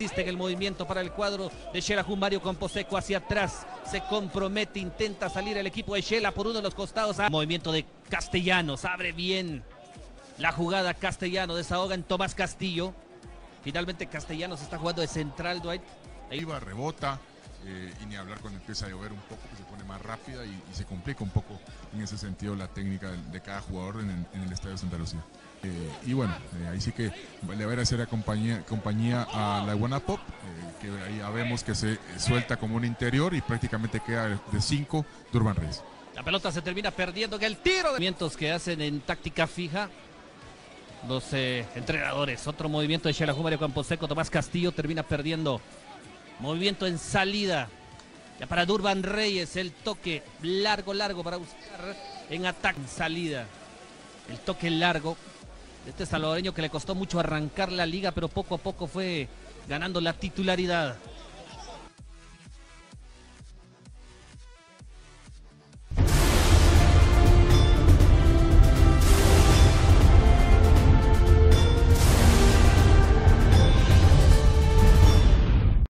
este en el movimiento para el cuadro de Xelajun. Mario Composeco hacia atrás. Se compromete, intenta salir el equipo de Shela por uno de los costados. Ah, movimiento de Castellanos. Abre bien la jugada Castellano. Desahoga en Tomás Castillo. Finalmente Castellanos está jugando de central, Dwight. Ahí rebota. Eh, y ni hablar cuando empieza a llover un poco, que se pone más rápida y, se complica un poco en ese sentido la técnica de, cada jugador en el, Estadio Santa Lucía. Eh, y bueno, eh, ahí sí que le va a hacer compañía, compañía a la Guanapop, eh, que ahí ya vemos que se suelta como un interior y prácticamente queda de 5 Durban Reyes. La pelota se termina perdiendo en el tiro de movimientos que hacen en táctica fija los entrenadores. Otro movimiento de Xelajú, Mario Camposeco, Tomás Castillo termina perdiendo. Movimiento en salida. Ya para Durban Reyes, el toque largo, largo para buscar en ataque, en salida. El toque largo. Este salvadoreño que le costó mucho arrancar la liga, pero poco a poco fue ganando la titularidad.